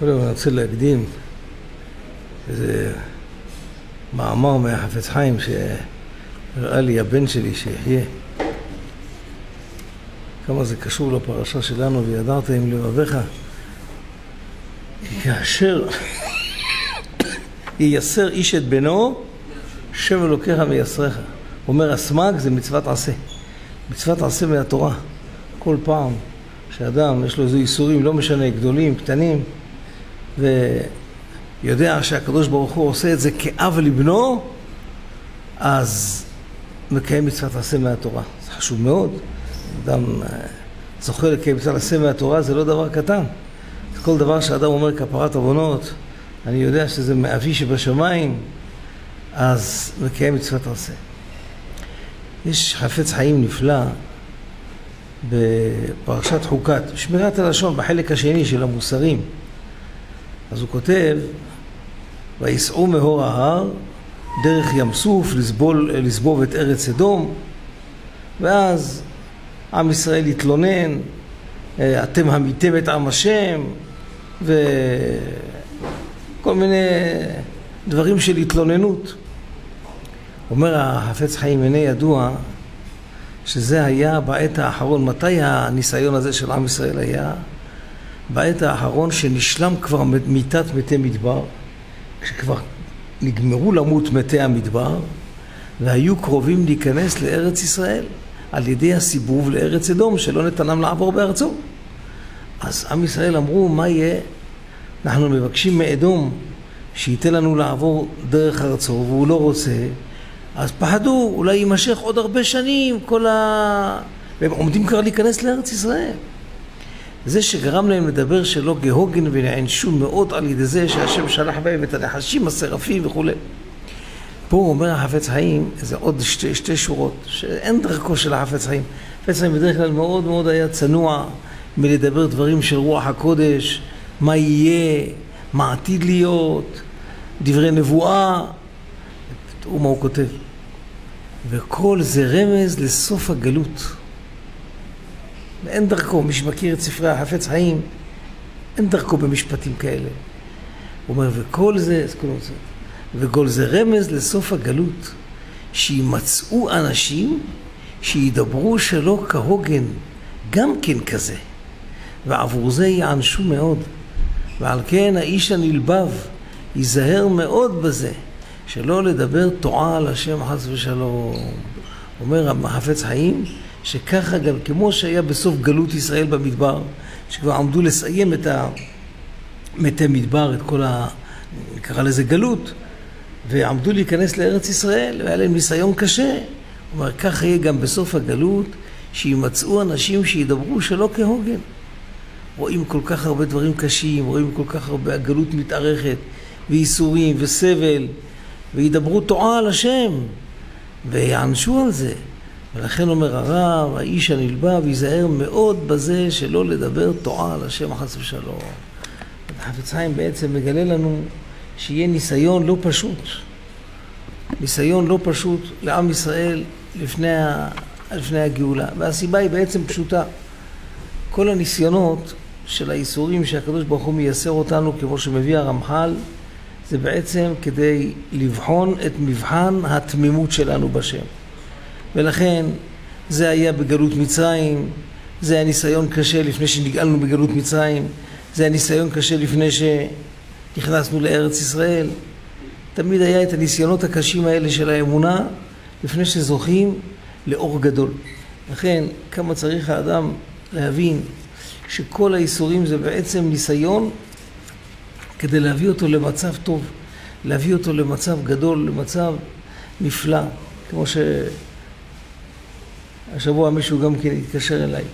קודם אני רוצה להקדים איזה מאמר מהחפץ חיים שהראה לי הבן שלי שיחיה. כמה זה קשור לפרשה שלנו, וידרת עם לבביך. כי כאשר ייסר איש את בנו, שם אלוקיך מייסריך. אומר הסמ"ג זה מצוות עשה. מצוות עשה מהתורה. כל פעם שאדם יש לו איזה איסורים, לא משנה, גדולים, קטנים, ויודע שהקדוש ברוך הוא עושה את זה כאב לבנו, אז מקיים מצוות עשה מהתורה. זה חשוב מאוד. אדם זוכה לקיים מצוות עשה מהתורה, זה לא דבר קטן. כל דבר שאדם אומר כפרת עוונות, אני יודע שזה מאבי שבשמיים, אז מקיים מצוות עשה. יש חפץ חיים נפלא בפרשת חוקת, שמירת הלשון בחלק השני של המוסרים. אז הוא כותב, ויסעו מאור ההר דרך ים סוף לסבול, לסבוב את ארץ אדום, ואז עם ישראל התלונן, אתם המיתם את עם השם, וכל מיני דברים של התלוננות. אומר החפץ חיים, הנה ידוע שזה היה בעת האחרון. מתי הניסיון הזה של עם ישראל היה? בעת האחרון שנשלם כבר מיתת מתי מדבר, כשכבר נגמרו למות מתי המדבר, והיו קרובים להיכנס לארץ ישראל על ידי הסיבוב לארץ אדום, שלא נתנם לעבור בארצו. אז עם ישראל אמרו, מה יהיה? אנחנו מבקשים מאדום שייתן לנו לעבור דרך ארצו, והוא לא רוצה, אז פחדו, אולי יימשך עוד הרבה שנים, כל ה... והם עומדים כבר להיכנס לארץ ישראל. זה שגרם להם לדבר שלא גהוגן ונענשו מאוד על ידי זה שהשם שלח בהם את הנחשים, השרפים וכולי. פה אומר החפץ חיים, זה עוד שתי, שתי שורות, שאין דרכו של החפץ חיים. החפץ חיים בדרך כלל מאוד מאוד היה צנוע מלדבר דברים של רוח הקודש, מה יהיה, מה עתיד להיות, דברי נבואה. תראו מה הוא כותב. וכל זה רמז לסוף הגלות. ואין דרכו, מי שמכיר את ספרי החפץ חיים, אין דרכו במשפטים כאלה. הוא אומר, וכל זה, וכל זה רמז לסוף הגלות, שימצאו אנשים שידברו שלא כהוגן, גם כן כזה, ועבור זה יענשו מאוד. ועל כן האיש הנלבב ייזהר מאוד בזה, שלא לדבר תועה על השם חס ושלום. אומר החפץ חיים, שככה גם כמו שהיה בסוף גלות ישראל במדבר, שכבר עמדו לסיים את המתי מדבר, את כל ה... נקרא לזה גלות, ועמדו להיכנס לארץ ישראל, והיה להם ניסיון קשה. הוא אומר, ככה יהיה גם בסוף הגלות, שימצאו אנשים שידברו שלא כהוגן. רואים כל כך הרבה דברים קשים, רואים כל כך הרבה, הגלות מתארכת, וייסורים, וסבל, וידברו תועה על השם, ויענשו על זה. ולכן אומר הרב, האיש הנלבב ייזהר מאוד בזה שלא לדבר תועה על השם חס ושלום. החפץ חיים בעצם מגלה לנו שיהיה ניסיון לא פשוט. ניסיון לא פשוט לעם ישראל לפני, ה... לפני הגאולה. והסיבה היא בעצם פשוטה. כל הניסיונות של האיסורים שהקדוש ברוך הוא מייסר אותנו, כמו שמביא הרמח"ל, זה בעצם כדי לבחון את מבחן התמימות שלנו בשם. ולכן זה היה בגלות מצרים, זה היה ניסיון קשה לפני שנגאלנו בגלות מצרים, זה היה ניסיון קשה לפני שנכנסנו לארץ ישראל. תמיד היה את הניסיונות הקשים האלה של האמונה לפני שזוכים לאור גדול. לכן כמה צריך האדם להבין שכל האיסורים זה בעצם ניסיון כדי להביא אותו למצב טוב, להביא אותו למצב גדול, למצב נפלא, כמו שהשבוע מישהו גם כן התקשר אליי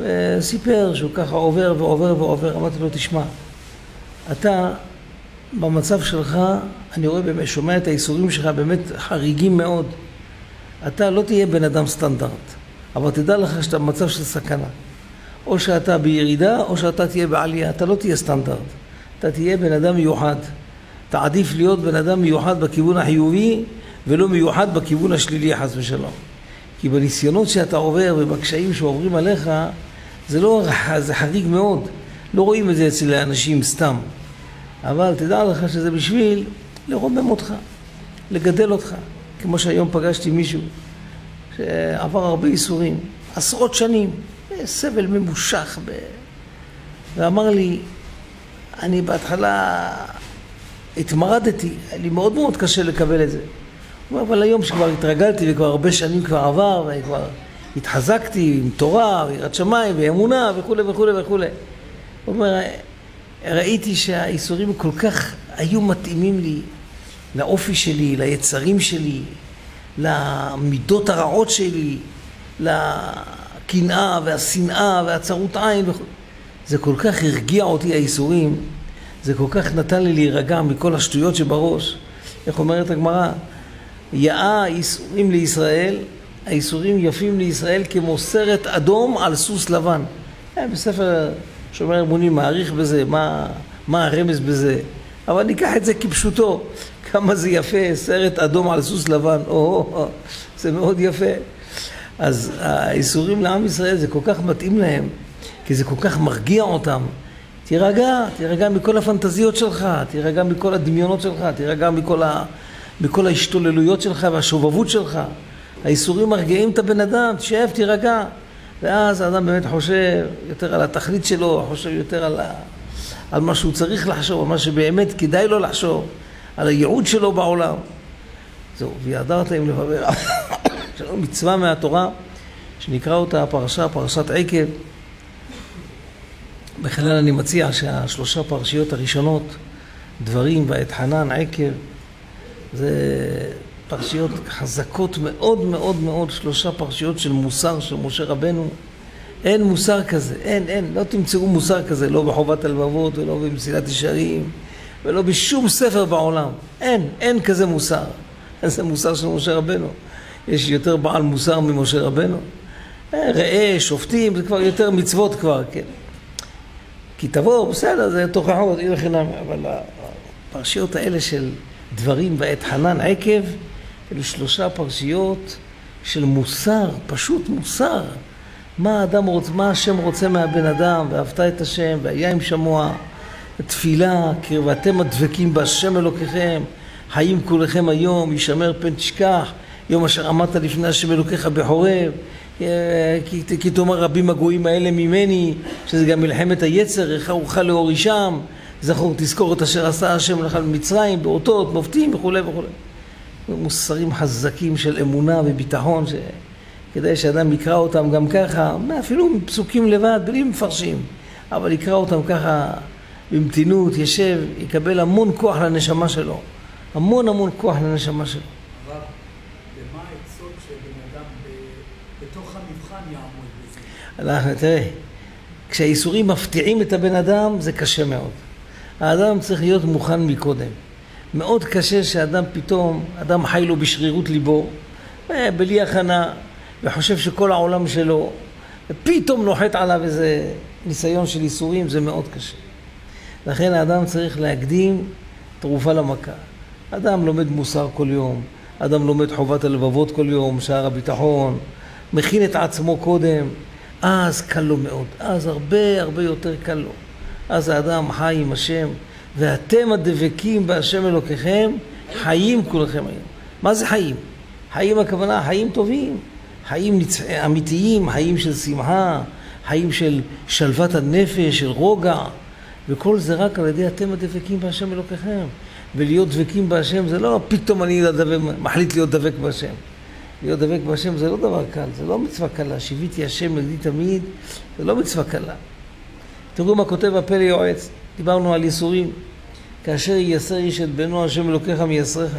וסיפר שהוא ככה עובר ועובר ועובר, אמרתי לו, תשמע, אתה במצב שלך, אני רואה, באמת, שומע את האיסורים שלך באמת חריגים מאוד. אתה לא תהיה בן אדם סטנדרט, אבל תדע לך שאתה במצב של סכנה. או שאתה בירידה, או שאתה תהיה בעלייה. אתה לא תהיה סטנדרט. אתה תהיה בן אדם מיוחד. תעדיף להיות בן אדם מיוחד בכיוון החיובי, ולא מיוחד בכיוון השלילי, חס ושלום. כי בניסיונות שאתה עובר ובקשיים שעוברים עליך, זה לא, זה חריג מאוד. לא רואים את זה אצל האנשים סתם. אבל תדע לך שזה בשביל לרומם אותך, לגדל אותך. כמו שהיום פגשתי מישהו שעבר הרבה ייסורים, עשרות שנים, סבל ממושך, ב... ואמר לי, אני בהתחלה התמרדתי, היה לי מאוד מאוד קשה לקבל את זה. אבל היום שכבר התרגלתי וכבר הרבה שנים כבר עבר, וכבר התחזקתי עם תורה, ויראת שמיים, ואמונה, וכולי וכולי וכולי. הוא אומר, ראיתי שהאיסורים כל כך היו מתאימים לי, לאופי שלי, ליצרים שלי, למידות הרעות שלי, לקנאה והשנאה והצרות עין. וכו'. זה כל כך הרגיע אותי האיסורים, זה כל כך נתן לי להירגע מכל השטויות שבראש. איך אומרת הגמרא? יאה איסורים לישראל, האיסורים יפים לישראל כמו סרט אדום על סוס לבן. אה, בספר שומר אמונים מעריך בזה, מה, מה הרמז בזה. אבל ניקח את זה כפשוטו, כמה זה יפה, סרט אדום על סוס לבן, או, זה מאוד יפה. אז האיסורים לעם ישראל זה כל כך מתאים להם, כי זה כל כך מרגיע אותם. תירגע, תירגע מכל הפנטזיות שלך, תירגע מכל הדמיונות שלך, תירגע מכל, ה, מכל ההשתוללויות שלך והשובבות שלך. האיסורים מרגיעים את הבן אדם, תשב, תירגע. ואז האדם באמת חושב יותר על התכלית שלו, חושב יותר על, ה, על מה שהוא צריך לחשוב, על מה שבאמת כדאי לו לחשוב, על הייעוד שלו בעולם. זהו, וידרת עם לבבי רב. יש לנו מצווה מהתורה, שנקרא אותה הפרשה, פרשת עקב. בכלל אני מציע שהשלושה פרשיות הראשונות, דברים ואת חנן עקב, זה פרשיות חזקות מאוד מאוד מאוד, שלושה פרשיות של מוסר של משה רבנו. אין מוסר כזה, אין, אין, לא תמצאו מוסר כזה, לא בחובת הלבבות ולא במסילת ישרים ולא בשום ספר בעולם. אין, אין כזה מוסר. איזה מוסר של משה רבנו. יש יותר בעל מוסר ממשה רבנו. אה, ראה, שופטים, זה כבר יותר מצוות כבר, כן. כי תבוא, בסדר, זה תוכחות, אי לחינם, אבל הפרשיות האלה של דברים ואת חנן עקב, אלו שלושה פרשיות של מוסר, פשוט מוסר. מה האדם רוצה, מה השם רוצה מהבן אדם, ואהבת את השם, והיה עם שמוע, תפילה, קרבתם הדבקים בהשם אלוקיכם, חיים כולכם היום, ישמר פן תשכח, יום אשר עמדת לפני השם אלוקיך בחורב, כי, כי תאמר רבים הגויים האלה ממני, שזה גם מלחמת היצר, איך ארוחה להורישם, זכור תזכור את אשר עשה השם לך במצרים, באותות, מופתים וכולי וכולי. מוסרים חזקים של אמונה וביטחון, שכדאי שאדם יקרא אותם גם ככה, אפילו פסוקים לבד, בלי מפרשים, אבל יקרא אותם ככה במתינות, ישב, יקבל המון כוח לנשמה שלו, המון המון כוח לנשמה שלו. אנחנו, תראה, כשהאיסורים מפתיעים את הבן אדם, זה קשה מאוד. האדם צריך להיות מוכן מקודם. מאוד קשה שאדם פתאום, אדם חי לו בשרירות ליבו, אה, בלי הכנה, וחושב שכל העולם שלו, ופתאום נוחת עליו איזה ניסיון של ייסורים, זה מאוד קשה. לכן האדם צריך להקדים תרופה למכה. אדם לומד מוסר כל יום, אדם לומד חובת הלבבות כל יום, שער הביטחון, מכין את עצמו קודם, אז קל לו מאוד, אז הרבה הרבה יותר קל לו. אז האדם חי עם השם. ואתם הדבקים בהשם אלוקיכם, חיים כולכם היום. מה זה חיים? חיים הכוונה חיים טובים, חיים נצ... אמיתיים, חיים של שמחה, חיים של שלוות הנפש, של רוגע, וכל זה רק על ידי אתם הדבקים בהשם אלוקיכם. ולהיות דבקים בהשם זה לא פתאום אני דבק, מחליט להיות דבק בהשם. להיות דבק בהשם זה לא דבר קל, זה לא מצווה קלה. שיוויתי השם נגדי תמיד, זה לא מצווה קלה. תראו מה כותב הפלא יועץ. דיברנו על ייסורים. כאשר ייסר איש את בנו, השם אלוקיך מייסריך.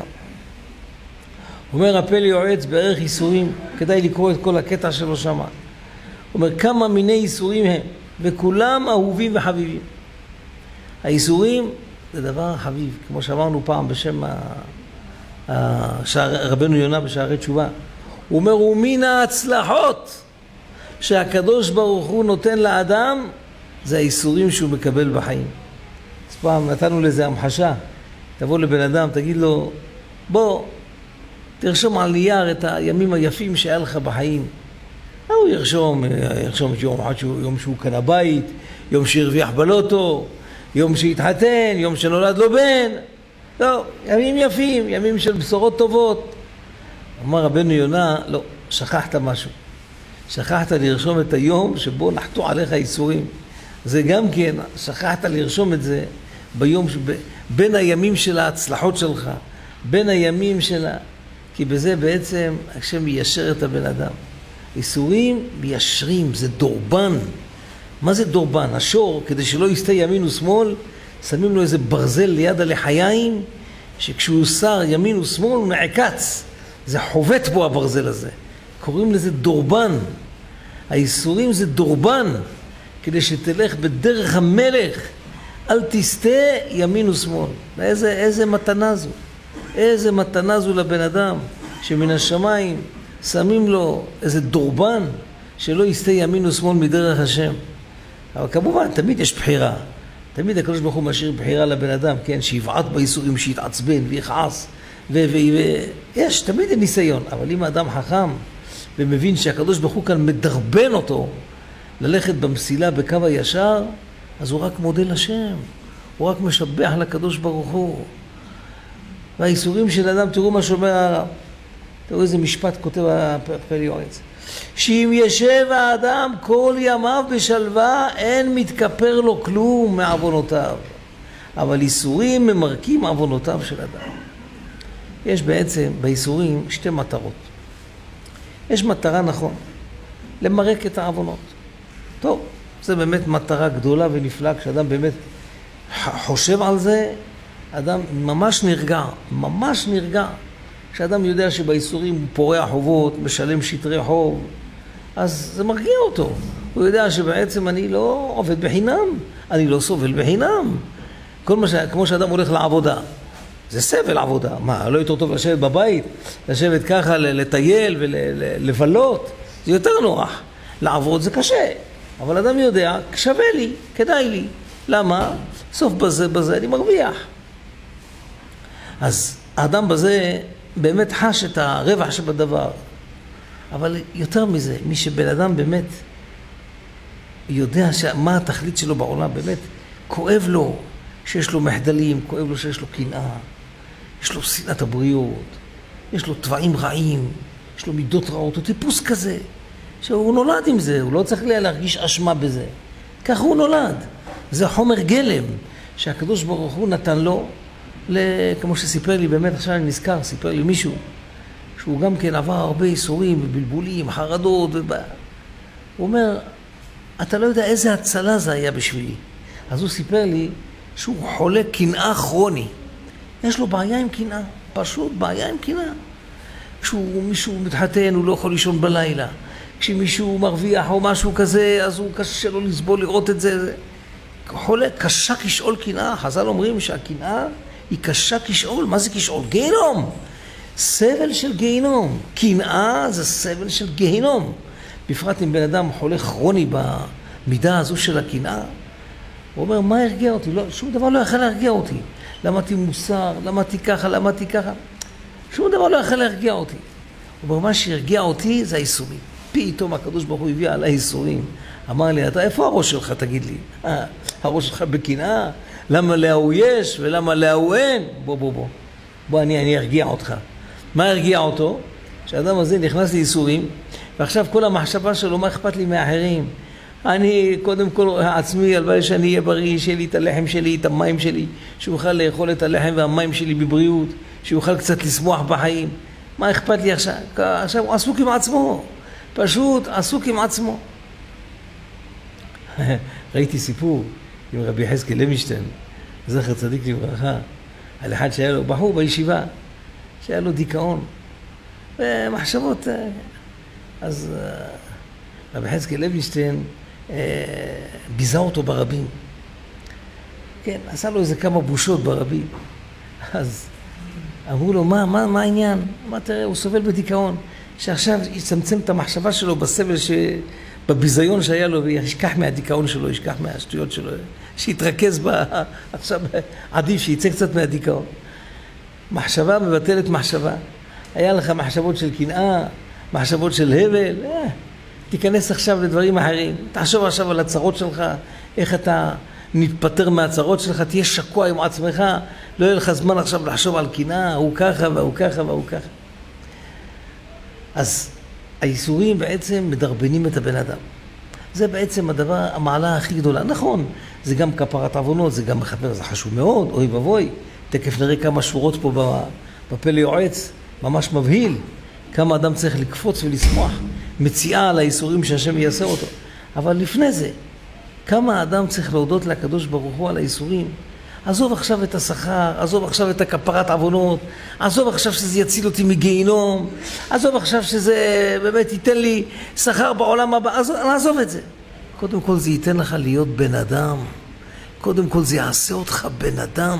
אומר הפלא יועץ בערך ייסורים, כדאי לקרוא את כל הקטע שלו שם. אומר כמה מיני ייסורים הם, וכולם אהובים וחביבים. הייסורים זה דבר חביב, כמו שאמרנו פעם בשם השער, רבנו יונה בשערי תשובה. הוא אומר, ומן ההצלחות שהקדוש ברוך הוא נותן לאדם, זה הייסורים שהוא מקבל בחיים. אז פעם נתנו לזה המחשה. תבוא לבן אדם, תגיד לו, בוא, תרשום על נייר את הימים היפים שהיה לך בחיים. הוא ירשום, ירשום את יום, יום שהוא קנה בית, יום שהרוויח בלוטו, יום שהתחתן, יום שנולד לו בן. לא, ימים יפים, ימים של בשורות טובות. אמר רבנו יונה, לא, שכחת משהו. שכחת לרשום את היום שבו נחתו עליך איסורים. זה גם כן, שכחת לרשום את זה ביום, בין הימים של ההצלחות שלך, בין הימים של ה... כי בזה בעצם השם מיישר את הבן אדם. איסורים מיישרים, זה דורבן. מה זה דורבן? השור, כדי שלא יסטה ימין ושמאל, שמים לו איזה ברזל ליד הלחיים, שכשהוא שר ימין ושמאל הוא נעקץ. זה חובט בו הברזל הזה. קוראים לזה דורבן. האיסורים זה דורבן, כדי שתלך בדרך המלך. אל תסטה ימין ושמאל. איזה, איזה מתנה זו. איזה מתנה זו לבן אדם, שמן השמיים שמים לו איזה דורבן, שלא יסטה ימין ושמאל מדרך השם. אבל כמובן, תמיד יש בחירה. תמיד הקדוש ברוך הוא משאיר בחירה לבן אדם, כן, שיבעט בייסורים, שיתעצבן ויכעס, ויש, תמיד ניסיון. אבל אם האדם חכם ומבין שהקדוש ברוך הוא כאן מדרבן אותו ללכת במסילה בקו הישר, אז הוא רק מודה לשם, הוא רק משבח לקדוש ברוך הוא. והאיסורים של אדם, תראו מה שאומר הרב. תראו איזה משפט כותב הפלא יועץ. שאם ישב האדם כל ימיו בשלווה, אין מתכפר לו כלום מעוונותיו. אבל איסורים ממרקים עוונותיו של אדם. יש בעצם באיסורים שתי מטרות. יש מטרה נכון, למרק את העוונות. טוב, זו באמת מטרה גדולה ונפלאה, כשאדם באמת חושב על זה, אדם ממש נרגע, ממש נרגע. כשאדם יודע שבאיסורים הוא פורע חובות, משלם שטרי חוב, אז זה מרגיע אותו. הוא יודע שבעצם אני לא עובד בחינם, אני לא סובל בחינם. כל מה ש... כמו שאדם הולך לעבודה, זה סבל עבודה. מה, לא יותר טוב לשבת בבית, לשבת ככה, לטייל ולבלות? זה יותר נוח. לעבוד זה קשה, אבל אדם יודע, שווה לי, כדאי לי. למה? סוף בזה בזה אני מרוויח. אז האדם בזה באמת חש את הרווח שבדבר. אבל יותר מזה, מי שבן אדם באמת יודע מה התכלית שלו בעולם, באמת כואב לו שיש לו מחדלים, כואב לו שיש לו קנאה, יש לו שנאת הבריאות, יש לו טבעים רעים, יש לו מידות רעות, הוא טיפוס כזה, שהוא נולד עם זה, הוא לא צריך להרגיש אשמה בזה. ככה הוא נולד. זה חומר גלם שהקדוש ברוך הוא נתן לו, כמו שסיפר לי, באמת עכשיו אני נזכר, סיפר לי מישהו, שהוא גם כן עבר הרבה ייסורים ובלבולים, חרדות, ובא... הוא אומר, אתה לא יודע איזה הצלה זה היה בשבילי. אז הוא סיפר לי שהוא חולה קנאה כרוני. יש לו בעיה עם קנאה, פשוט בעיה עם קנאה. כשמישהו מתחתן הוא לא יכול לישון בלילה. כשמישהו מרוויח או משהו כזה, אז הוא קשה לו לסבול לראות את זה. חולה קשה כשאול קנאה. חז"ל אומרים שהקנאה היא קשה כשאול. מה זה כשאול? גיהנום. סבל של גיהנום. קנאה זה סבל של גיהנום. בפרט אם בן אדם חולה כרוני במידה הזו של הקנאה. הוא אומר, מה הרגיע אותי? לא, שום דבר לא יכול להרגיע אותי. למדתי מוסר, למדתי ככה, למדתי ככה. שום דבר לא יכול להרגיע אותי. הוא אומר, מה שהרגיע אותי זה האיסורים. פתאום הקדוש ברוך הוא הביא עליי איסורים. אמר לי, אתה, איפה הראש שלך, תגיד לי? אה, הראש שלך בקנאה? למה להוא יש ולמה להוא אין? בוא, בוא, בוא. בוא, אני, אני ארגיע אותך. מה הרגיע אותו? שהאדם הזה נכנס לאיסורים, ועכשיו כל המחשבה שלו, מה אכפת לי מאחרים? אני קודם כל עצמי, הלוואי שאני אהיה בריא, שיהיה לי את הלחם שלי, את המים שלי, שאוכל לאכול את הלחם והמים שלי בבריאות, שאוכל קצת לשמוח בחיים. מה אכפת לי עכשיו? עכשיו הוא עסוק עם עצמו, פשוט עסוק עם עצמו. ראיתי סיפור עם רבי יחזקאל לוינשטיין, זכר צדיק לברכה, על אחד שהיה לו בחור בישיבה, שהיה לו דיכאון ומחשבות. אה, אז אה, רבי יחזקאל לוינשטיין אה, ביזה אותו ברבים. כן, עשה לו איזה כמה בושות ברבים. אז אמרו לו, מה, מה, מה העניין? אמר, תראה, הוא סובל בדיכאון. שעכשיו יצמצם את המחשבה שלו בסבל, ש... בביזיון שהיה לו, וישכח מהדיכאון שלו, ישכח מהשטויות שלו, שיתרכז ב... עכשיו, עדיף שיצא קצת מהדיכאון. מחשבה מבטלת מחשבה. היה לך מחשבות של קנאה, מחשבות של הבל, אה, תיכנס עכשיו לדברים אחרים. תחשוב עכשיו על הצרות שלך, איך אתה נתפטר מהצרות שלך, תהיה שקוע עם עצמך, לא יהיה לך זמן עכשיו לחשוב על קנאה, הוא ככה והוא ככה והוא ככה. אז האיסורים בעצם מדרבנים את הבן אדם. זה בעצם הדבר, המעלה הכי גדולה. נכון, זה גם כפרת עוונות, זה גם מחבר, זה חשוב מאוד, אוי ואבוי. תכף נראה כמה שורות פה בפה ליועץ, ממש מבהיל. כמה אדם צריך לקפוץ ולשמוח, מציאה על האיסורים שהשם יעשה אותו. אבל לפני זה, כמה האדם צריך להודות לקדוש ברוך הוא על האיסורים. עזוב עכשיו את השכר, עזוב עכשיו את הכפרת עוונות, עזוב עכשיו שזה יציל אותי מגיהינום, עזוב עכשיו שזה באמת ייתן לי שכר בעולם הבא, עזוב, עזוב את זה. קודם כל זה ייתן לך להיות בן אדם. קודם כל זה יעשה אותך בן אדם.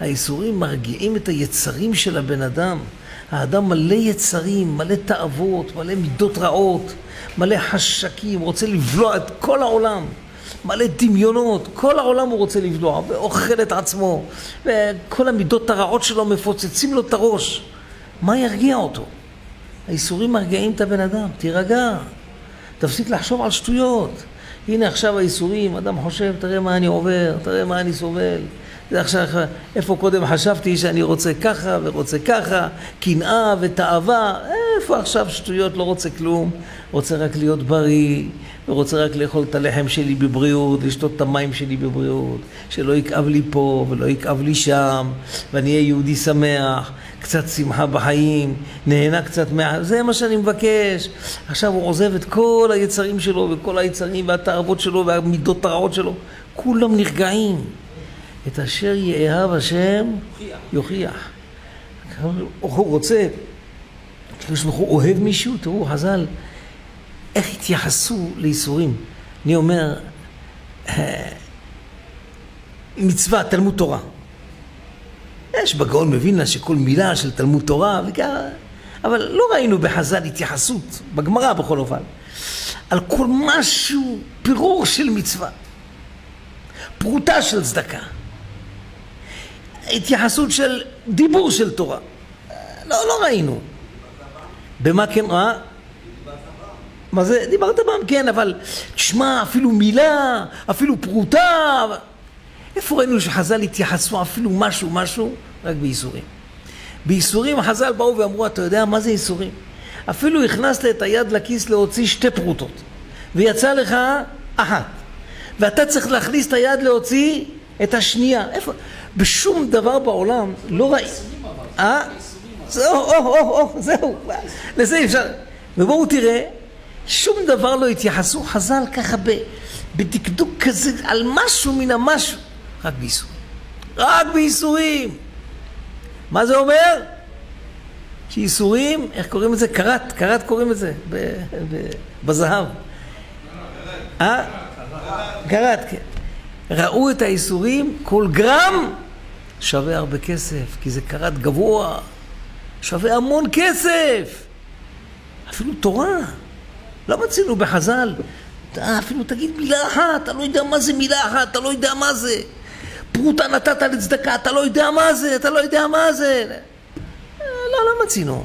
האיסורים מרגיעים את היצרים של הבן אדם. האדם מלא יצרים, מלא תאוות, מלא מידות רעות, מלא חשקים, רוצה לבלוע את כל העולם. מלא דמיונות, כל העולם הוא רוצה לבלוע, ואוכל את עצמו, וכל המידות הרעות שלו מפוצצים לו את הראש. מה ירגיע אותו? האיסורים מרגיעים את הבן אדם, תירגע, תפסיק לחשוב על שטויות. הנה עכשיו האיסורים, אדם חושב, תראה מה אני עובר, תראה מה אני סובל. זה עכשיו, איפה קודם חשבתי שאני רוצה ככה ורוצה ככה, קנאה ותאווה, איפה עכשיו שטויות, לא רוצה כלום, רוצה רק להיות בריא, ורוצה רק לאכול את הלחם שלי בבריאות, לשתות את המים שלי בבריאות, שלא יכאב לי פה ולא יכאב לי שם, ואני אהיה יהודי שמח, קצת שמחה בחיים, נהנה קצת מה... זה מה שאני מבקש. עכשיו הוא עוזב את כל היצרים שלו וכל היצרים והתאוות שלו והמידות הרעות שלו, כולם נרגעים. את אשר יאהב השם יוכיח. הוא רוצה, הקדוש ברוך אוהב מישהו, תראו, חז"ל, איך התייחסו לייסורים. אני אומר, אה, מצווה, תלמוד תורה. יש בגאון מווילנה שכל מילה של תלמוד תורה, וככה, אבל לא ראינו בחז"ל התייחסות, בגמרא בכל אופן, על כל משהו, פירור של מצווה, פרוטה של צדקה. התייחסות של דיבור של תורה. לא, לא ראינו. במה כן, מה? מה זה? דיברת בם, כן, אבל תשמע, אפילו מילה, אפילו פרוטה. איפה ראינו שחז"ל התייחסו אפילו משהו, משהו? רק בייסורים. בייסורים חז"ל באו ואמרו, אתה יודע מה זה ייסורים? אפילו הכנסת את היד לכיס להוציא שתי פרוטות, ויצא לך אחת. ואתה צריך להכניס את היד להוציא את השנייה. איפה? בשום דבר בעולם לא ראי... אה? זהו, או, זהו. לזה אפשר... ובואו תראה, שום דבר לא התייחסו חז"ל ככה בדקדוק כזה על משהו מן המשהו. רק בייסורים. רק בייסורים. מה זה אומר? שייסורים, איך קוראים לזה? קרת, קרת קוראים לזה בזהב. אה? קרת, כן. ראו את האיסורים, כל גרם שווה הרבה כסף, כי זה קרת גבוה, שווה המון כסף. אפילו תורה. לא מצינו בחז"ל, אתה אפילו תגיד מילה אחת, אתה לא יודע מה זה מילה אחת, אתה לא יודע מה זה. פרוטה נתת לצדקה, אתה לא יודע מה זה, אתה לא יודע מה זה. לא, לא מצינו.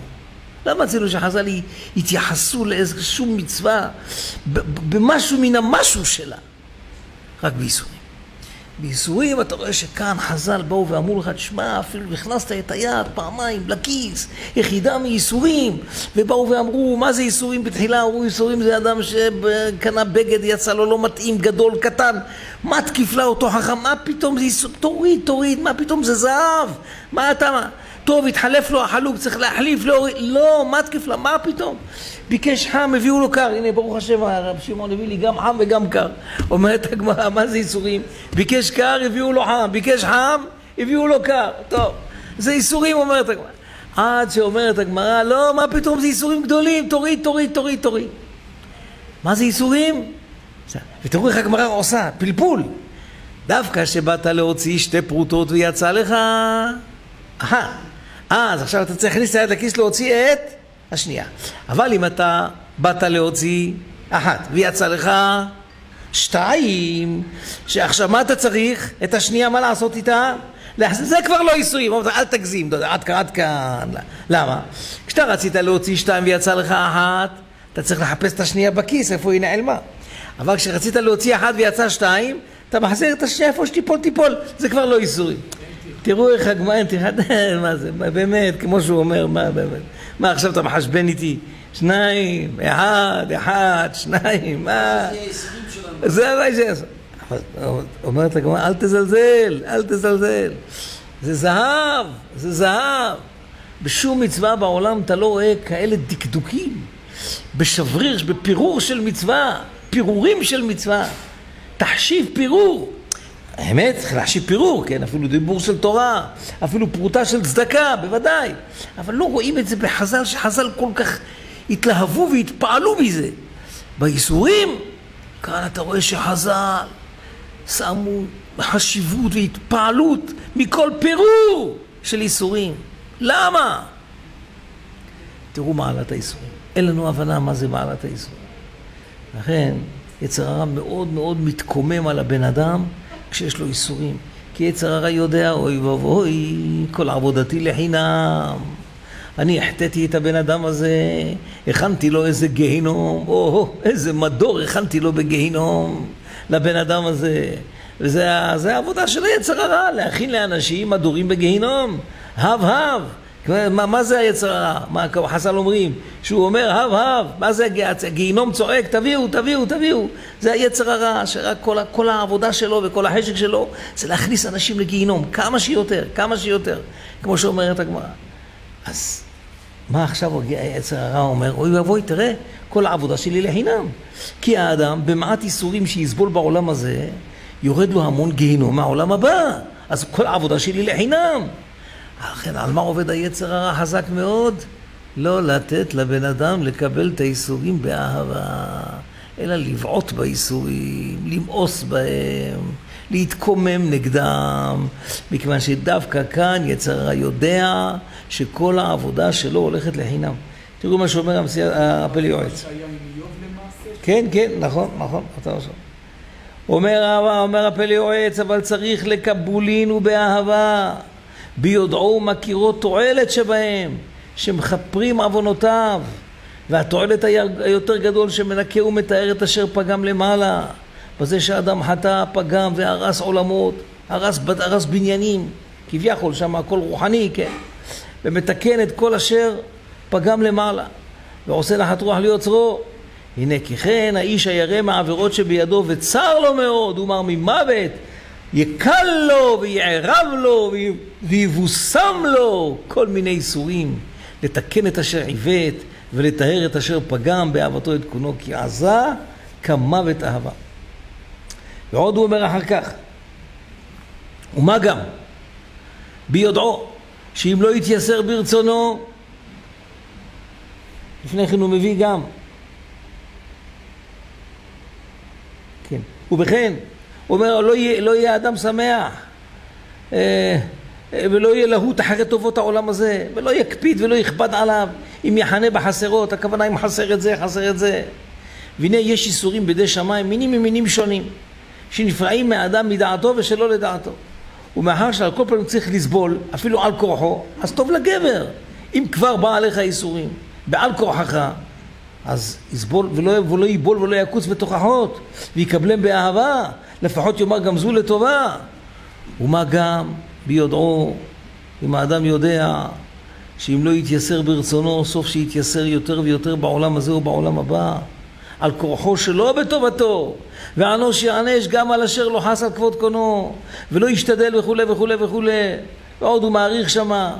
לא מצינו שחז"ל יתייחסו לאיזשהו מצווה במשהו מן המשהו שלה, רק בייסורים. בייסורים אתה רואה שכאן חז"ל באו ואמרו לך, תשמע, אפילו הכנסת את היד פעמיים לכיס, יחידה מייסורים, ובאו ואמרו, מה זה ייסורים בתחילה? אמרו, ייסורים זה אדם שקנה בגד, יצא לו לא מתאים, גדול, קטן, מה תקיף לה אותו חכם? מה פתאום זה ייסור? תוריד, תוריד, מה פתאום זה זהב? מה אתה... טוב, התחלף לו החלוק, צריך להחליף, להוריד, לא, מה תקף לה, מה פתאום? ביקש חם, הביאו לו קר, הנה ברוך השם, הרב שמעון הביא לי גם חם וגם קר. אומרת הגמרא, מה זה איסורים? ביקש קר, הביאו לו חם, ביקש חם, הביאו לו קר. טוב, זה איסורים, אומרת הגמרא. עד שאומרת הגמרא, לא, מה פתאום, זה איסורים גדולים, תוריד, תוריד, תוריד, תוריד. מה זה איסורים? ותראו איך הגמרא עושה, פלפול. דווקא שבאת להוציא שתי פרוטות ויצא לך... אהה, אה, אז עכשיו אתה צריך להכניס את היד לכיס להוציא את השנייה. אבל אם אתה באת להוציא אחת ויצא לך שתיים, שעכשיו מה אתה צריך? את השנייה, מה לעשות איתה? זה כבר לא עיסויים, אל תגזים, עד כאן, עד כאן. למה? כשאתה רצית להוציא שתיים ויצא לך אחת, אתה צריך לחפש את השנייה בכיס, איפה היא נעלמה. אבל כשרצית להוציא אחת ויצא שתיים, אתה מחזיר את השנייה איפה שתיפול תיפול, זה כבר לא איסורים. תראו איך הגמרא, תראה, מה זה, באמת, כמו שהוא אומר, מה באמת, מה עכשיו אתה מחשבן איתי? שניים, אחד, אחד, שניים, מה? זה מה שיש. אומרת הגמרא, אל תזלזל, אל תזלזל. זה זהב, זה זהב. בשום מצווה בעולם אתה לא רואה כאלה דקדוקים. בשבריר, בפירור של מצווה, פירורים של מצווה. תחשיב פירור. האמת, צריך להשיב פירור, כן? אפילו דיבור של תורה, אפילו פרוטה של צדקה, בוודאי. אבל לא רואים את זה בחז"ל, שחז"ל כל כך התלהבו והתפעלו מזה. בייסורים, כאן אתה רואה שחז"ל שמו חשיבות והתפעלות מכל פירור של ייסורים. למה? תראו מעלת הייסורים. אין לנו הבנה מה זה מעלת הייסורים. לכן, יצר הרע מאוד מאוד מתקומם על הבן אדם כשיש לו ייסורים. כי יצר הרע יודע, אוי ואבוי, כל עבודתי לחינם. אני החטאתי את הבן אדם הזה, הכנתי לו איזה גיהינום, או איזה מדור הכנתי לו בגיהינום לבן אדם הזה. וזה העבודה של היצר הרע, להכין לאנשים מדורים בגיהינום. הב הב. מה, מה זה היצר הרע? מה חז"ל אומרים? שהוא אומר הב הב, מה זה הגיהינום צועק, תביאו, תביאו, תביאו. זה היצר הרע, שרק כל, כל העבודה שלו וכל החשק שלו זה להכניס אנשים לגיהינום, כמה שיותר, כמה שיותר, כמו שאומרת הגמרא. אז מה עכשיו היצר הרע אומר? אוי ואבוי, תראה, כל העבודה שלי לחינם. כי האדם, במעט איסורים שיסבול בעולם הזה, יורד לו המון גיהינום מהעולם הבא. אז כל העבודה שלי לחינם. לכן, על מה עובד היצר הרע חזק מאוד? לא לתת לבן אדם לקבל את האיסורים באהבה, אלא לבעוט באיסורים, למאוס בהם, להתקומם נגדם, מכיוון שדווקא כאן יצר הרע יודע שכל העבודה שלו הולכת לחינם. תראו מה שאומר הפל יועץ. כן, כן, נכון, נכון, אתה עושה. אומר, אומר הפלא יועץ, אבל צריך לקבולין ובאהבה. ביודעו ומכירו תועלת שבהם, שמכפרים עוונותיו, והתועלת היותר גדול שמנקה ומתאר את אשר פגם למעלה, בזה שאדם חטא, פגם והרס עולמות, הרס, הרס בניינים, כביכול שם הכל רוחני, כן, ומתקן את כל אשר פגם למעלה, ועושה נחת רוח ליוצרו. הנה כי כן האיש הירא מהעבירות שבידו וצר לו מאוד, הוא מר ממוות יקל לו ויערב לו ויבושם לו כל מיני איסורים, לתקן את אשר עיוות ולטהר את אשר פגם באהבתו את קונו, כי עזה כמוות אהבה. ועוד הוא אומר אחר כך, ומה גם? ביודעו שאם לא יתייסר ברצונו, לפני כן הוא מביא גם, כן, ובכן הוא אומר, לא יהיה, לא יהיה אדם שמח, אה, ולא יהיה להוט אחרי טובות העולם הזה, ולא יקפיד ולא יכבד עליו, אם יחנה בחסרות, הכוונה אם חסר את זה, חסר את זה. והנה יש איסורים בידי שמיים, מינים ממינים שונים, שנפרעים מהאדם מדעתו ושלא לדעתו. ומאחר שעל כל פנים צריך לסבול, אפילו על כורחו, אז טוב לגבר. אם כבר בא עליך איסורים, בעל כורחך, אז יסבול ולא, ולא ייבול ולא יקוץ בתוכחות, ויקבלם באהבה, לפחות יאמר גם זו לטובה. ומה גם ביודעו, אם האדם יודע שאם לא יתייסר ברצונו, סוף שיתייסר יותר ויותר בעולם הזה ובעולם הבא, על כורחו שלא בטובתו, וענוש יענש גם על אשר לא חס על כבוד קונו, ולא ישתדל וכולי וכולי וכולי. ועוד הוא מעריך שמה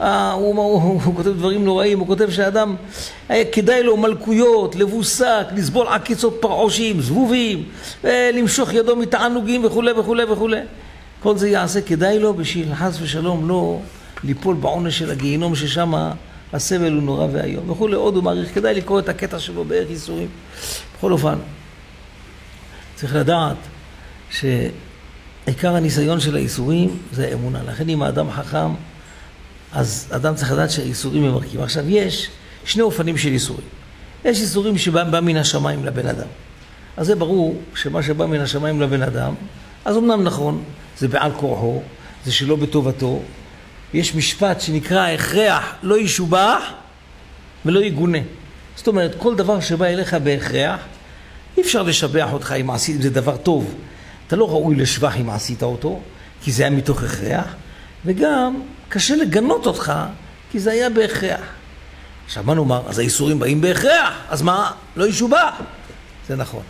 אה, הוא, הוא, הוא, הוא כותב דברים נוראים, הוא כותב שאדם, היה כדאי לו מלכויות, לבוסק, לסבול עקיצות פרעושים, זבובים, למשוך ידו מתענוגים וכולי וכולי וכולי. כל זה יעשה כדאי לו בשביל חס ושלום לא ליפול בעונש של הגיהינום ששם הסבל הוא נורא ואיום וכולי. עוד הוא מעריך, כדאי לקרוא את הקטע שלו בערך ייסורים. בכל אופן, צריך לדעת שעיקר הניסיון של הייסורים זה האמונה. לכן אם האדם חכם אז אדם צריך לדעת שהאיסורים הם מרכיבים. עכשיו, יש שני אופנים של איסורים. יש איסורים שבא מן השמיים לבן אדם. אז זה ברור שמה שבא מן השמיים לבן אדם, אז אמנם נכון, זה בעל כורחו, זה שלא בטובתו. יש משפט שנקרא הכרח לא ישובח ולא יגונה. זאת אומרת, כל דבר שבא אליך בהכרח, אי אפשר לשבח אותך אם עשית, אם זה דבר טוב. אתה לא ראוי לשבח אם עשית אותו, כי זה היה מתוך הכרח, וגם קשה לגנות אותך, כי זה היה בהכרח. עכשיו מה נאמר? אז האיסורים באים בהכרח, אז מה? לא ישובח. זה נכון,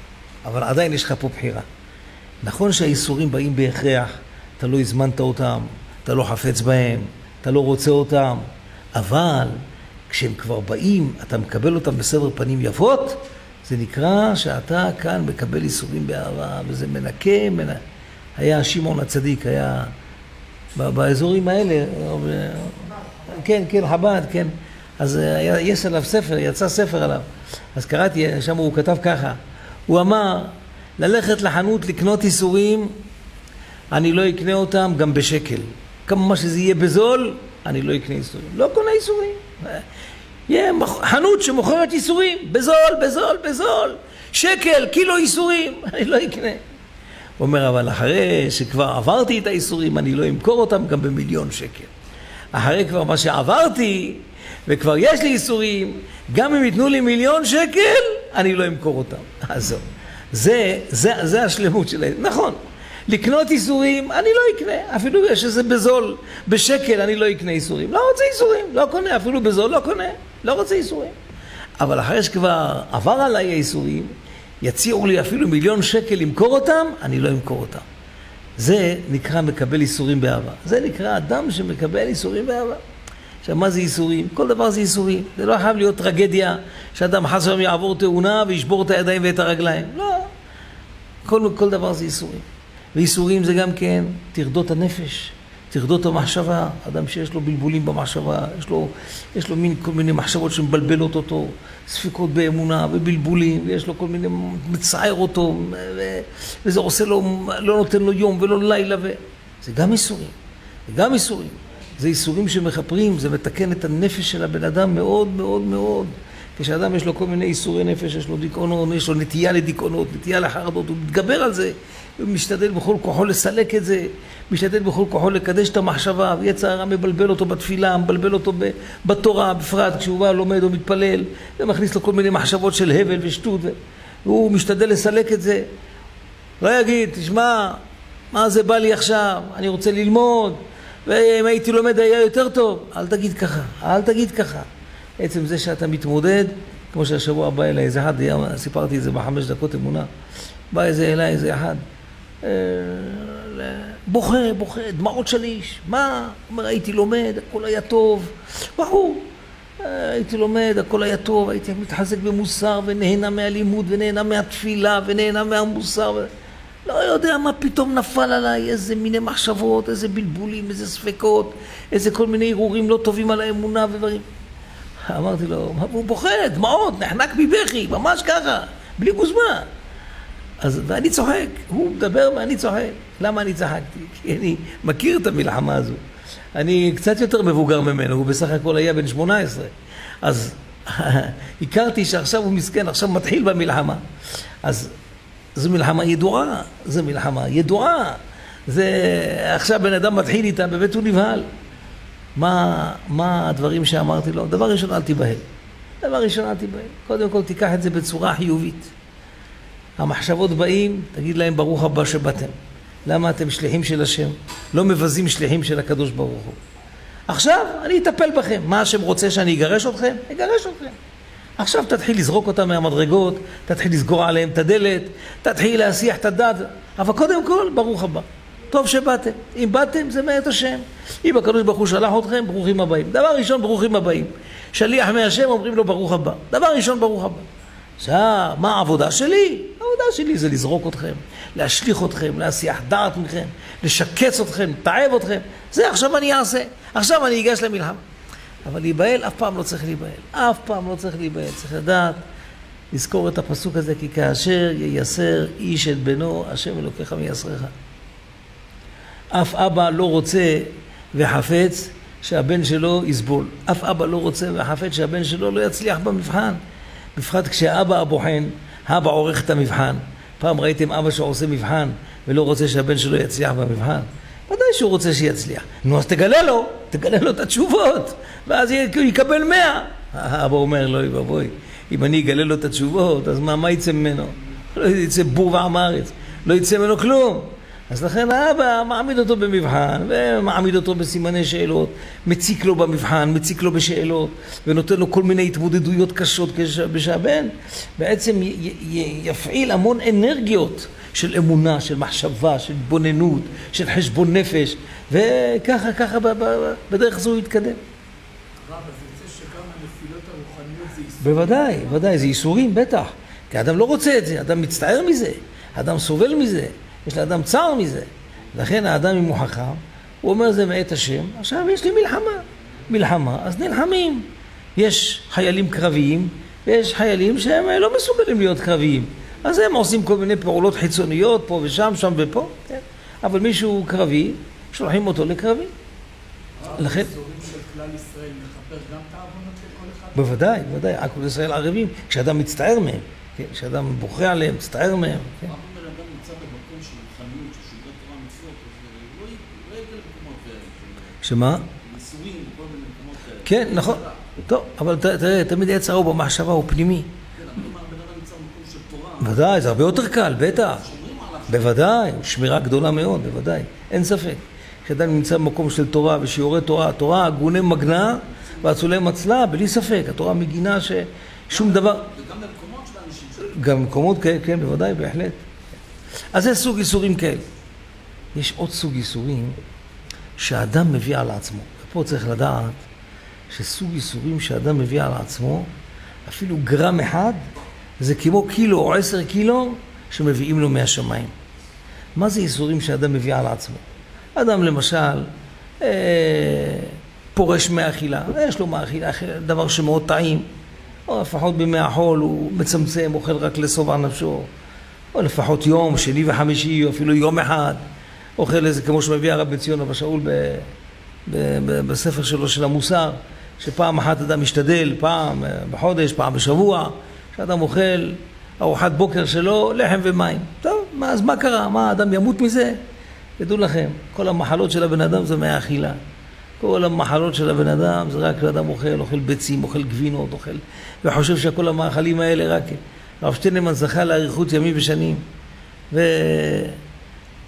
אבל עדיין יש לך פה בחירה. נכון שהאיסורים באים בהכרח, אתה לא הזמנת אותם, אתה לא חפץ בהם, אתה לא רוצה אותם, אבל כשהם כבר באים, אתה מקבל אותם בסבר פנים יפות, זה נקרא שאתה כאן מקבל איסורים באהבה, וזה מנקה, מנ... היה שמעון הצדיק, היה באזורים האלה, כן, כן, חב"ד, כן. אז היה, יש עליו ספר, יצא ספר עליו. אז קראתי, שם הוא כתב ככה, הוא אמר, ללכת לחנות לקנות איסורים, אני לא אקנה אותם גם בשקל. כמה שזה יהיה בזול, אני לא אקנה איסורים. לא קונה איסורים. יהיה חנות שמוכרת איסורים, בזול, בזול, בזול. שקל, קילו איסורים, אני לא אקנה. הוא אומר, אבל אחרי שכבר עברתי את האיסורים, אני לא אמכור אותם גם במיליון שקל. אחרי כבר מה שעברתי, וכבר יש לי איסורים, גם אם ייתנו לי מיליון שקל, אני לא אמכור אותם. עזוב. זה, זה, זה השלמות שלהם. נכון, לקנות איסורים, אני לא אקנה, אפילו שזה בזול, בשקל אני לא אקנה איסורים. לא רוצה איסורים, לא קונה, אפילו בזול לא קונה, לא רוצה איסורים. אבל אחרי שכבר עבר עליי האיסורים, יציעו לי אפילו מיליון שקל למכור אותם, אני לא אמכור אותם. זה נקרא מקבל איסורים באהבה. זה נקרא אדם שמקבל איסורים באהבה. עכשיו, מה זה איסורים? כל דבר זה איסורים. זה לא חייב להיות טרגדיה שאדם חס ושלום יעבור תאונה וישבור את הידיים ואת הרגליים. לא. כל, כל דבר זה איסורים. ואיסורים זה גם כן טרדות הנפש, טרדות המחשבה. אדם שיש לו בלבולים במחשבה, יש לו, יש לו מין, כל מיני מחשבות שמבלבלות אותו, ספקות באמונה ובלבולים, ויש לו כל מיני, מצער אותו, ו, וזה עושה לו, לא נותן לו יום ולא לילה, ו... זה גם איסורים. זה גם איסורים. זה איסורים שמכפרים, זה מתקן את הנפש של הבן אדם מאוד מאוד מאוד. כשאדם יש לו כל מיני איסורי נפש, יש לו דיכאונות, יש לו נטייה לדיכאונות, נטייה לחרדות, הוא מתגבר על זה, משתדל בכל כוחו לסלק את זה, משתדל בכל כוחו לקדש את המחשבה, ויצר הרע מבלבל אותו בתפילה, מבלבל אותו בתורה, בפרט כשהוא בא, לומד או מתפלל, ומכניס לו כל מיני מחשבות של הבל ושטות, והוא משתדל לסלק את זה. לא יגיד, תשמע, מה זה בא לי עכשיו, אני רוצה ללמוד, ואם הייתי לומד היה יותר טוב. אל תגיד ככה, אל תגיד ככה. עצם זה שאתה מתמודד, כמו שהשבוע בא אליי איזה אחד, סיפרתי את זה בחמש דקות אמונה, בא איזה אליי איזה אחד, בוכה, בוכה, דמעות של איש, מה? אומר, הייתי לומד, הכל היה טוב, ברור, אה, הייתי לומד, הכל היה טוב, הייתי מתחזק במוסר ונהנה מהלימוד ונהנה מהתפילה ונהנה מהמוסר. ו... לא יודע מה פתאום נפל עליי, איזה מיני מחשבות, איזה בלבולים, איזה ספקות, איזה כל מיני הרהורים לא טובים על האמונה ודברים. אמרתי לו, הוא בוכה, דמעות, נחנק מבכי, ממש ככה, בלי גוזמה. אז, ואני צוחק, הוא מדבר ואני צוחק. למה אני צחקתי? כי אני מכיר את המלחמה הזו. אני קצת יותר מבוגר ממנו, הוא בסך הכל היה בן 18. אז הכרתי שעכשיו הוא מסכן, עכשיו מתחיל במלחמה. אז זו מלחמה ידועה, זו מלחמה ידועה. זה עכשיו בן אדם מתחיל איתה, באמת הוא נבהל. מה, מה הדברים שאמרתי לו? דבר ראשון, אל תיבהל. דבר ראשון, אל תיבהל. קודם כל, תיקח את זה בצורה חיובית. המחשבות באים, תגיד להם ברוך הבא שבאתם. למה אתם שליחים של השם? לא מבזים שליחים של הקדוש ברוך הוא. עכשיו, אני אטפל בכם. מה השם רוצה שאני אגרש אתכם? אגרש אתכם. עכשיו תתחיל לזרוק אותם מהמדרגות, תתחיל לסגור עליהם את הדלת, תתחיל להסיח את הדת, אבל קודם כל, ברוך הבא. טוב שבאתם. אם באתם, זה מאת השם. אם הקדוש ברוך הוא שלח אתכם, ברוכים הבאים. דבר ראשון, ברוכים הבאים. שליח מהשם, אומרים לו ברוך הבא. דבר ראשון, ברוך הבא. מה העבודה שלי? העבודה שלי זה לזרוק אתכם, להשליך אתכם, להסיח דעת מכם, לשקץ אתכם, לתעב אתכם. זה עכשיו אני אעשה. עכשיו אני אגש למלחמה. אבל להיבהל, אף פעם לא צריך להיבהל. אף פעם לא צריך להיבהל. צריך לדעת, לזכור את הפסוק הזה, כי כאשר ייסר איש את בנו, השם אלוקיך מייסרך. אף אבא לא רוצה וחפץ שהבן שלו יסבול. אף אבא לא רוצה וחפץ שהבן שלו לא יצליח במבחן. בפרט כשהאבא הבוחן, האבא עורך את המבחן. פעם ראיתם אבא שעושה מבחן ולא רוצה שהבן שלו יצליח במבחן? ודאי שהוא רוצה שיצליח. נו, אז תגלה לו, תגלה לו את התשובות, ואז הוא יקבל מאה. האבא אומר, לא, ואבוי, אם אני אגלה לו את התשובות, אז מה, מה יצא ממנו? לא יצא בור ועם הארץ, לא יצא ממנו כלום. אז לכן האבא מעמיד אותו במבחן, ומעמיד אותו בסימני שאלות, מציק לו במבחן, מציק לו בשאלות, ונותן לו כל מיני התמודדויות קשות בשהבן בעצם יפעיל המון אנרגיות של אמונה, של מחשבה, של התבוננות, של חשבון נפש, וככה, ככה בדרך זו הוא יתקדם. בוודאי, בוודאי, זה ייסורים, בטח. כי אדם לא רוצה את זה, אדם מצטער מזה, אדם סובל מזה. יש לאדם צער מזה. לכן האדם, אם הוא חכם, הוא אומר זה מאת השם, עכשיו יש לי מלחמה. מלחמה, אז נלחמים. יש חיילים קרביים, ויש חיילים שהם לא מסוגלים להיות קרביים. אז הם עושים כל מיני פעולות חיצוניות, פה ושם, שם ופה, כן. אבל מישהו קרבי, שולחים אותו לקרבי. לכן... בוודאי, בוודאי, עכו ישראל ערבים, כשאדם מצטער מהם, כן, כשאדם בוכה עליהם, מצטער מהם. כן. שמה? כן, נכון. טוב, אבל תראה, תמיד עץ הרוב במחשבה הוא פנימי. ודאי, זה הרבה יותר קל, בטח. בוודאי, שמירה גדולה מאוד, בוודאי, אין ספק. כשאדם נמצא במקום של תורה ושיעורי תורה, התורה הגוני מגנה ואצולי מצלה, בלי ספק. התורה מגינה ששום דבר... וגם במקומות של אנשים. גם במקומות כאלה, כן, בוודאי, בהחלט. אז זה סוג איסורים כאלה. יש עוד סוג איסורים שאדם מביא על עצמו. ופה צריך לדעת שסוג ייסורים שאדם מביא על עצמו, אפילו גרם אחד, זה כמו קילו או עשר קילו שמביאים לו מהשמיים. מה זה ייסורים שאדם מביא על עצמו? אדם למשל אה, פורש מאכילה, יש לו מאכילה, דבר שמאוד טעים, או לפחות בימי החול הוא מצמצם, אוכל רק לשובע נפשו, או לפחות יום, שני וחמישי, או אפילו יום אחד. אוכל איזה, כמו שמביא הרב בן ציון אבא שאול בספר שלו של המוסר, שפעם אחת אדם משתדל, פעם אה, בחודש, פעם בשבוע, שאדם אוכל ארוחת בוקר שלו, לחם ומים. טוב, מה, אז מה קרה? מה, האדם ימות מזה? תדעו לכם, כל המחלות של הבן אדם זה מהאכילה. כל המחלות של הבן אדם זה רק כשאדם אוכל, אוכל ביצים, אוכל גבינות, אוכל, וחושב שכל המאכלים האלה רק... הרב שטיינמן זכה לאריכות ימים ושנים. ו...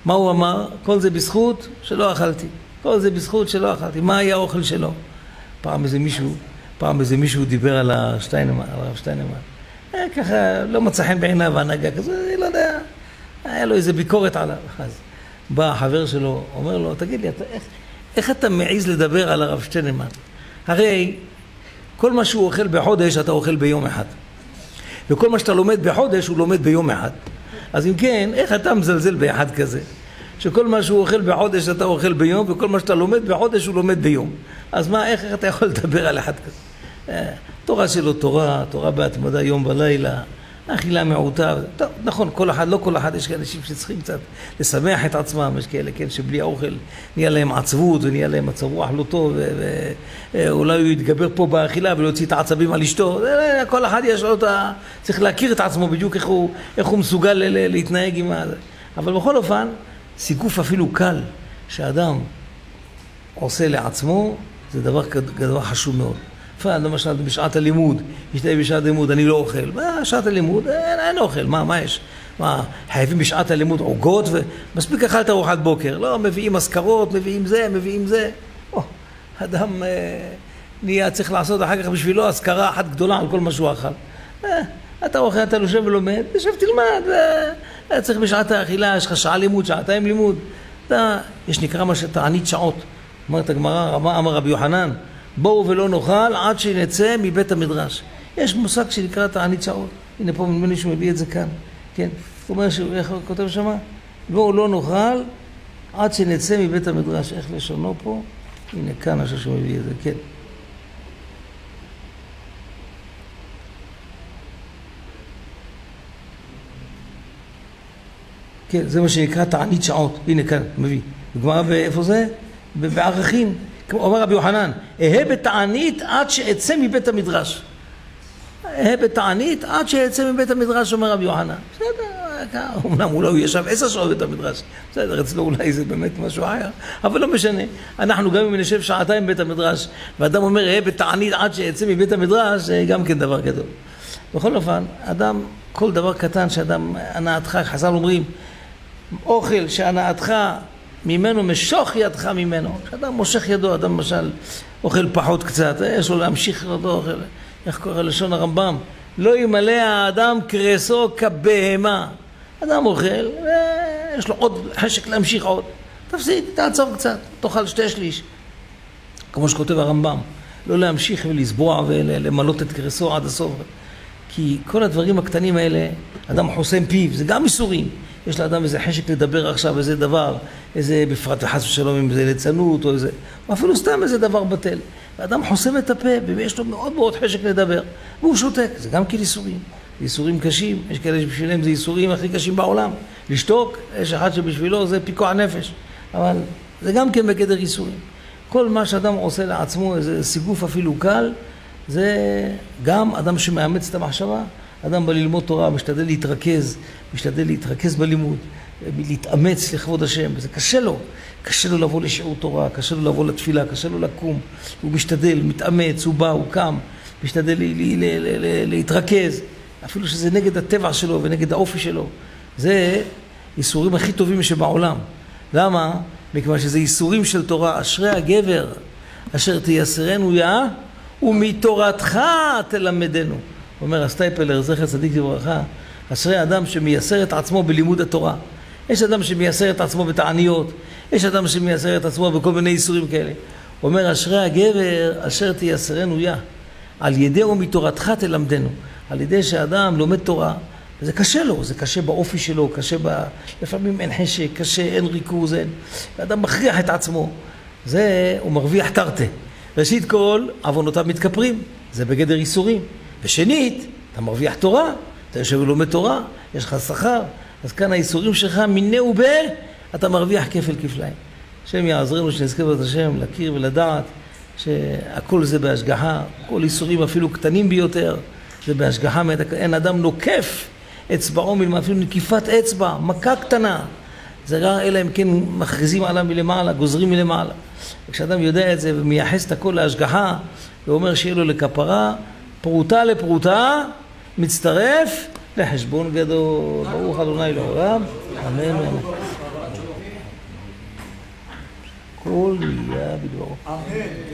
מה הוא אמר? כל זה בזכות שלא אכלתי. כל זה בזכות שלא אכלתי. מה היה האוכל שלו? פעם איזה מישהו, פעם איזה מישהו דיבר על השטיינמן, על הרב שטיינמן. אה, ככה לא מצא חן בעיניו הנהגה כזו, אני לא יודע, היה לו איזה ביקורת עליו. אז בא החבר שלו, אומר לו, תגיד לי, אתה, איך, איך אתה מעז לדבר על הרב שטיינמן? הרי כל מה שהוא אוכל בחודש, אתה אוכל ביום אחד. וכל מה שאתה לומד בחודש, הוא לומד ביום אחד. אז אם כן, איך אתה מזלזל באחד כזה? שכל מה שהוא אוכל בחודש אתה אוכל ביום, וכל מה שאתה לומד בחודש הוא לומד ביום. אז מה, איך אתה יכול לדבר על אחד כזה? אה, תורה שלו תורה, תורה בהתמדה יום ולילה, אכילה מעוטה. טוב, נכון, כל אחד, לא כל אחד, יש אנשים שצריכים קצת לשמח את עצמם, יש כאלה, כן, שבלי האוכל נהיה להם עצבות ונהיה להם מצב רוח לא טוב, ואולי הוא יתגבר פה באכילה ולהוציא את העצבים על אשתו. כל אחד יש לו את ה... צריך להכיר את עצמו בדיוק איך הוא, איך הוא מסוגל להתנהג עם ה... אבל בכל אופן, סיגוף אפילו קל שאדם עושה לעצמו, זה דבר, דבר חשוב מאוד. למשל בשעת הלימוד, משתה בשעת הלימוד, אני לא אוכל. מה, שעת הלימוד, אין, אין אוכל, מה, מה יש? מה, חייבים בשעת הלימוד עוגות, ומספיק אכלת ארוחת בוקר. לא, מביאים אזכרות, מביאים זה, מביאים זה. או, אדם אה, נהיה צריך לעשות אחר כך בשבילו אזכרה אחת גדולה על כל מה שהוא אכל. אה, אתה אוכל, אתה יושב ולומד, תשב תלמד. אה, צריך בשעת האכילה, יש לך שעה לימוד, שעתיים לימוד. אתה, יש נקרא מה שתענית שעות. אומרת הגמרא, אמר רבי יוחנן, בואו ולא נאכל עד שנצא מבית המדרש. יש מושג שנקרא תענית שעות. הנה פה נדמה לי שהוא מביא את זה כאן. כן? הוא אומר, שהוא, איך הוא כותב שמה? בואו לא נאכל עד שנצא מבית המדרש. איך לשונו פה? הנה כאן חושב שהוא מביא את זה, כן. כן, זה מה שנקרא תענית שעות. הנה כאן, מביא. בגמרא ואיפה זה? בערכים. אומר רבי יוחנן, אהה בתענית עד שאצא מבית המדרש. אהה בתענית עד שאצא מבית המדרש, אומר רבי יוחנן. בסדר, אמנם אולי הוא ישב עשר שעות בבית המדרש, בסדר, אצלו אולי זה באמת משהו אחר, אבל לא משנה. אנחנו גם אם נשב שעתיים בבית המדרש, ואדם אומר, אהה בתענית עד שאצא מבית המדרש, זה גם כן דבר גדול. בכל אופן, אדם, כל דבר קטן שאדם, הנאתך, חז"ל אומרים, אוכל שהנאתך ממנו, משוך ידך ממנו. כשאדם מושך ידו, אדם למשל אוכל פחות קצת, יש לו להמשיך אותו אוכל. איך קורא לשון הרמב"ם? לא ימלא האדם קרסו כבהמה. אדם אוכל, ויש לו עוד חשק להמשיך עוד. תפסיד, תעצור קצת, תאכל שתי שליש. כמו שכותב הרמב"ם, לא להמשיך ולסבוע ולמלות את קרסו עד הסוף. כי כל הדברים הקטנים האלה, אדם חוסם פיו, זה גם איסורים. יש לאדם איזה חשק לדבר עכשיו איזה דבר, איזה בפרט וחס ושלום עם איזה ליצנות או איזה, או אפילו סתם איזה דבר בטל. ואדם חוסם את הפה ויש לו מאוד מאוד חשק לדבר, והוא שותק, זה גם כן איסורים. זה איסורים קשים, יש כאלה שבשבילם זה איסורים הכי קשים בעולם. לשתוק, יש אחד שבשבילו זה פיקוח נפש, אבל זה גם כן בגדר איסורים. כל מה שאדם עושה לעצמו, איזה סיגוף אפילו קל, זה גם אדם שמאמץ את המחשבה, אדם בא ללמוד תורה, משתדל להתרכז, משתדל להתרכז בלימוד, להתאמץ לכבוד השם, וזה קשה לו. קשה לו לבוא לשיעור תורה, קשה לו לבוא לתפילה, קשה לו לקום. הוא משתדל, מתאמץ, הוא בא, הוא קם, משתדל להתרכז, אפילו שזה נגד הטבע שלו ונגד האופי שלו. זה איסורים הכי טובים שבעולם. למה? מכיוון שזה איסורים של תורה. אשרי הגבר אשר תייסרנו יה, ומתורתך תלמדנו. אומר הסטייפלר, זכר צדיק לברכה, אשרי אדם שמייסר את עצמו בלימוד התורה. יש אדם שמייסר את עצמו בתעניות, יש אדם שמייסר את עצמו בכל מיני איסורים כאלה. אומר, אשרי הגבר אשר תייסרנו יה, על ידי ומתורתך תלמדנו. על ידי שאדם לומד תורה, וזה קשה לו, זה קשה באופי שלו, קשה ב... לפעמים אין חשק, קשה, אין ריכוז, אין... ואדם מכריח את עצמו. זה, הוא מרוויח תרתי. ראשית כל, עוונותיו מתכפרים, זה בגדר איסורים. ושנית, אתה מרוויח תורה, אתה יושב ולומד תורה, יש לך שכר, אז כאן האיסורים שלך מיני ובה, אתה מרוויח כפל כפליים. השם יעזרנו שנזכה בעזרת השם להכיר ולדעת שהכל זה בהשגחה, כל איסורים אפילו קטנים ביותר, זה בהשגחה, אין אדם נוקף אצבעו מלמעלה, אפילו נקיפת אצבע, מכה קטנה. זה רע אלא אם כן מכריזים עליו מלמעלה, גוזרים מלמעלה. וכשאדם יודע את זה ומייחס את הכל להשגחה, ואומר שיהיה לו לכפרה, פרוטה לפרוטה, מצטרף לחשבון גדול. ברוך אדוני לעולם, אמן ואמן. כל נהיה בדברו. אמן.